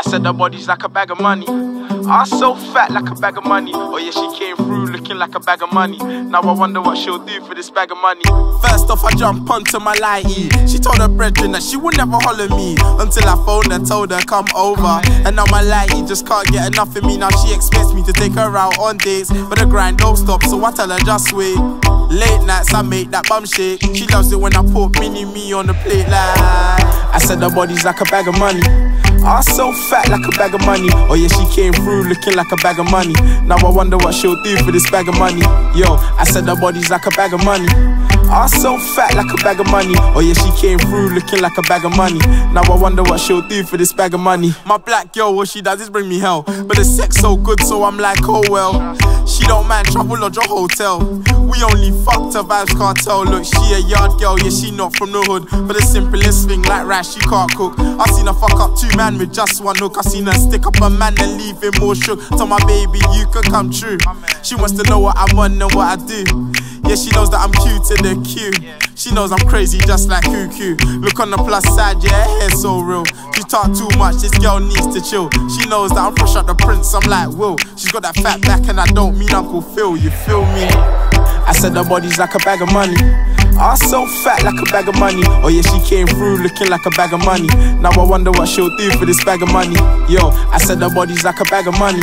I said her body's like a bag of money. Ass so fat like a bag of money. Oh yeah, she came through looking like a bag of money. Now I wonder what she'll do for this bag of money. First off, I jump onto my lighty. She told her brethren that she would never holler me until I phoned and told her come over. And now my lighty just can't get enough of me. Now she expects me to take her out on dates, but the grind don't stop. So I tell her just wait. Late nights I make that bum shake. She loves it when I put mini me on the plate like. I said her body's like a bag of money. Ass so fat like a bag of money. Oh yeah, she came through looking like a bag of money. Now I wonder what she'll do for this bag of money. Yo, I said her body's like a bag of money. Ass so fat like a bag of money. Oh yeah, she came through looking like a bag of money. Now I wonder what she'll do for this bag of money. My black girl, what she does is bring me hell. But the sex so good, so I'm like, oh well. She don't mind trouble or your hotel. We only fucked her Vybz Kartel. Look, she a yard girl, yeah, she not from the hood. But the simplest thing, like rice, she can't cook. I seen her fuck up two man with just one hook. I seen her stick up a man and leave him more shook. Tell my baby, you can come true. She wants to know what I'm on and what I do. Yeah, she knows that I'm cute to the Q. She knows I'm crazy just like cuckoo. Look on the plus side, yeah, her hair's so real. She talk too much, this girl needs to chill. She knows that I'm fresh out the prince, I'm like Will. She's got that fat back and I don't mean Uncle Phil, you feel me? I said her body's like a bag of money. Ass so fat like a bag of money. Oh yeah, she came through looking like a bag of money. Now I wonder what she'll do for this bag of money. Yo, I said her body's like a bag of money.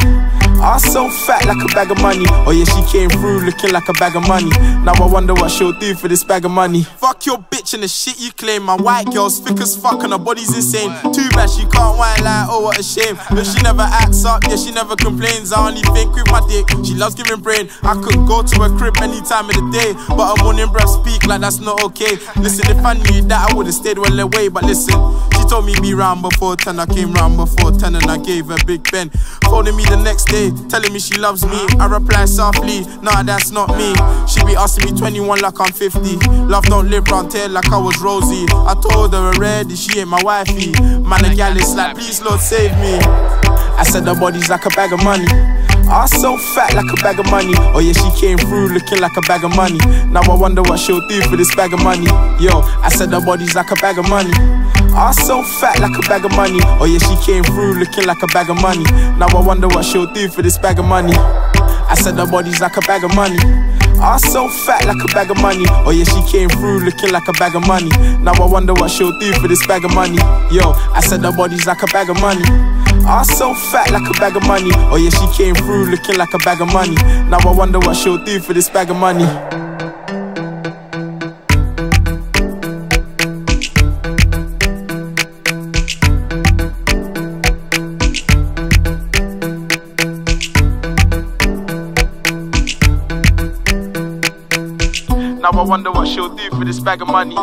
Ass so fat like a bag of money. Oh yeah, she came through looking like a bag of money. Now I wonder what she'll do for this bag of money. Fuck your bitch and the shit you claim. My white girl's thick as fuck and her body's insane. Too bad she can't whine like, oh what a shame. But she never acts up, yeah she never complains. I only think with my dick. She loves giving brain. I could go to her crib any time of the day, but her morning breath speak like that's not okay. Listen, if I knew that I would've stayed well away. But listen, told me be round before ten. I came round before ten and I gave her big Ben. Phoning me the next day, telling me she loves me. I reply softly, nah that's not me. She be asking me 21 like I'm 50. Love don't live round here like I was Rosie. I told her already she ain't my wifey. Man, the gal is like, please Lord save me. I said her body's like a bag of money. Ass so fat like a bag of money. Oh yeah, she came through looking like a bag of money. Now I wonder what she'll do for this bag of money. Yo, I said her body's like a bag of money. Ass so fat like a bag of money. Oh yeah, she came through looking like a bag of money. Now I wonder what she'll do for this bag of money. I said her body's like a bag of money. Ass so fat like a bag of money. Oh yeah, she came through looking like a bag of money. Now I wonder what she'll do for this bag of money. Yo, I said her body's like a bag of money. Ass so fat like a bag of money. Oh yeah, she came through looking like a bag of money. Now I wonder what she'll do for this bag of money. Now I wonder what she'll do for this bag of money.